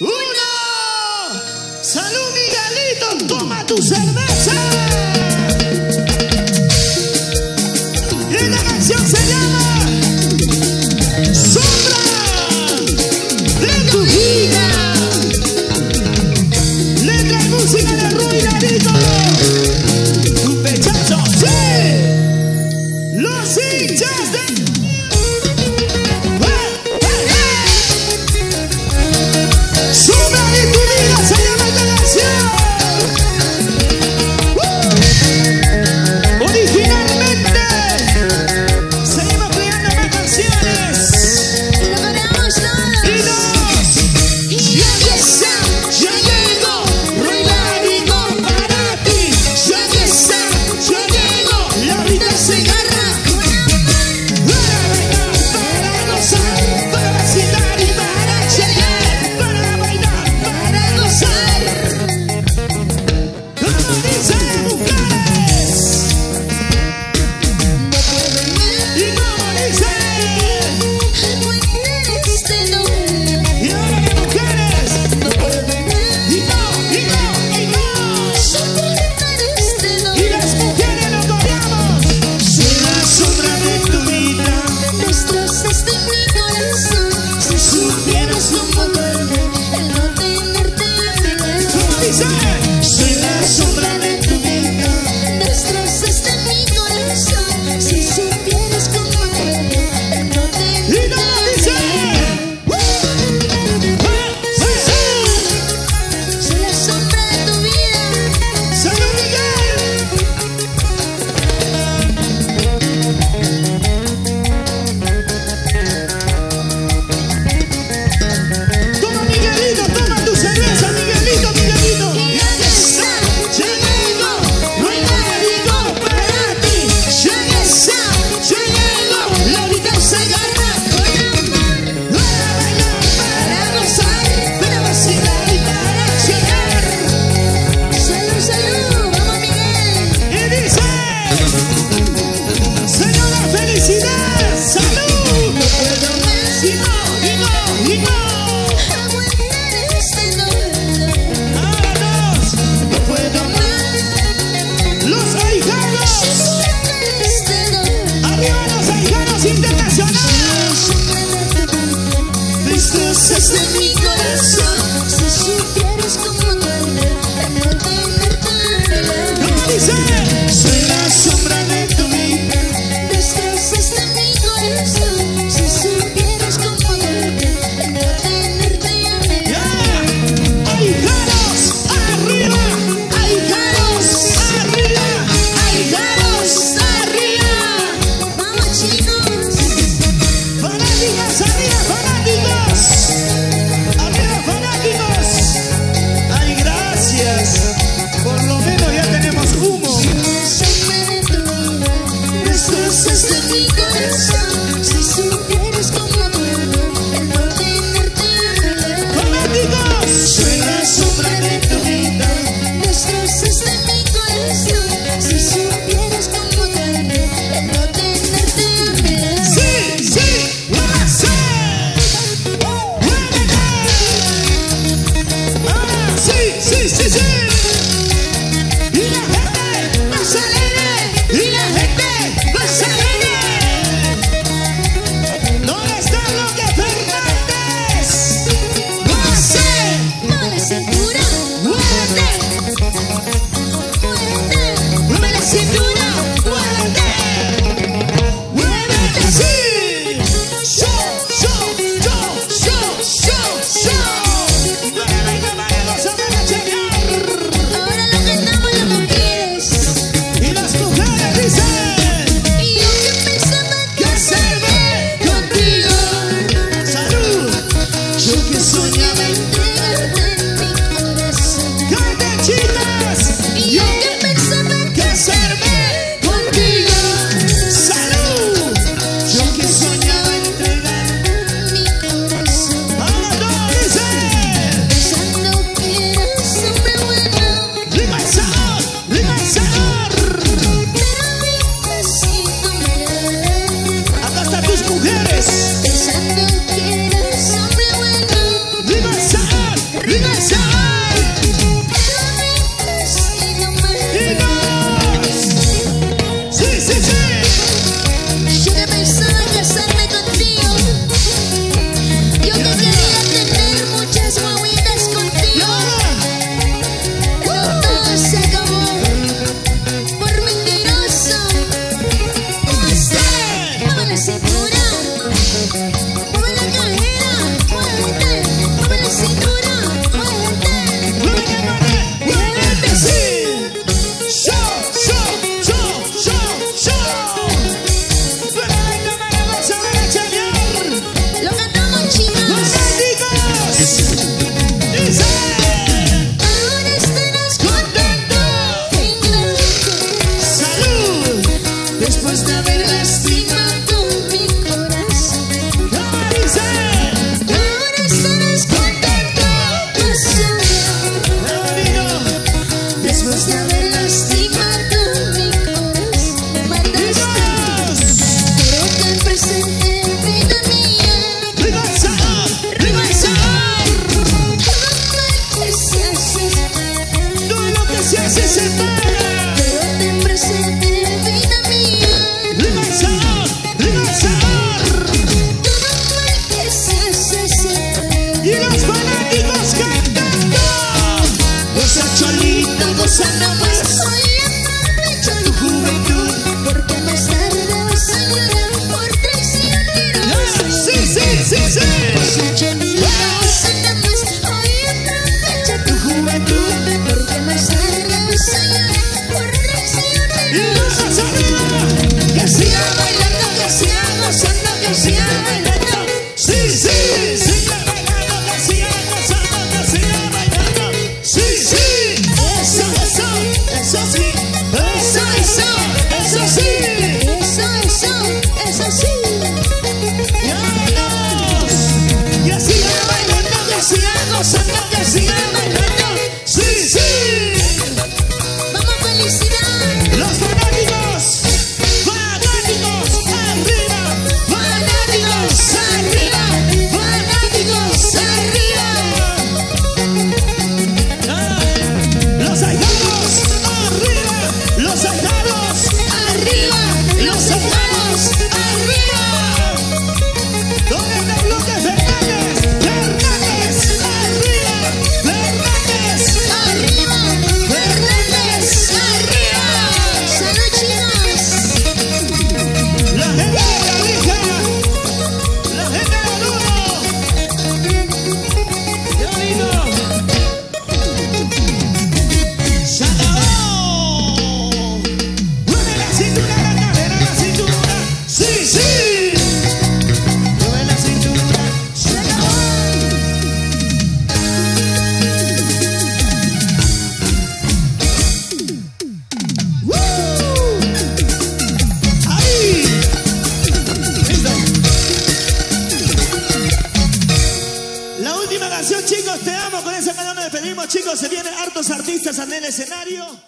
Uno. Salud, Miguelito. Toma tu cerveza. Sí, sí, sí, sí, sí, sí, sí. chicos, se vienen hartos artistas en el escenario.